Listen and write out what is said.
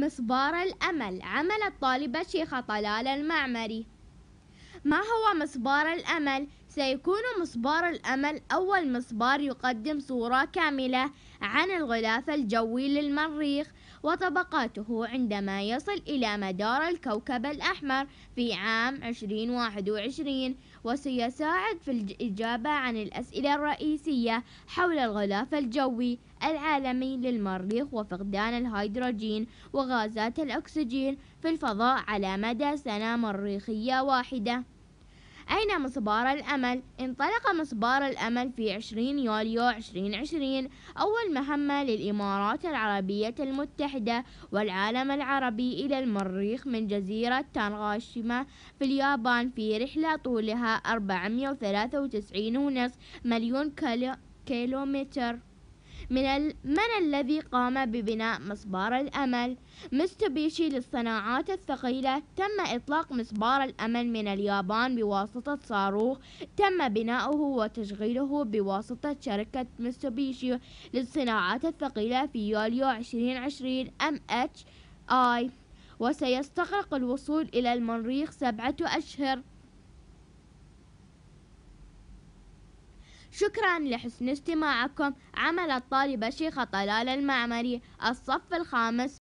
مصبار الأمل عمل الطالبة شيخة طلال المعمري ما هو مصبار الأمل؟ سيكون مصبار الأمل أول مصبار يقدم صورة كاملة عن الغلاف الجوي للمريخ وطبقاته عندما يصل إلى مدار الكوكب الأحمر في عام 2021 وسيساعد في الإجابة عن الأسئلة الرئيسية حول الغلاف الجوي العالمي للمريخ وفقدان الهيدروجين وغازات الأكسجين في الفضاء على مدى سنة مريخية واحدة. أين مصبار الأمل؟ انطلق مصبار الأمل في 20 يوليو 2020 أول مهمة للإمارات العربية المتحدة والعالم العربي إلى المريخ من جزيرة تانغاشيما في اليابان في رحلة طولها 493.5 مليون كيلومتر من ال... من الذي قام ببناء مصبار الأمل؟ مستبيشي للصناعات الثقيلة. تم إطلاق مصبار الأمل من اليابان بواسطة صاروخ. تم بناؤه وتشغيله بواسطة شركة مستبيشي للصناعات الثقيلة في يوليو 2020 MHI وسيستغرق الوصول إلى المريخ سبعة أشهر. شكرا لحسن استماعكم. عمل الطالبة شيخة طلال المعمري. الصف الخامس.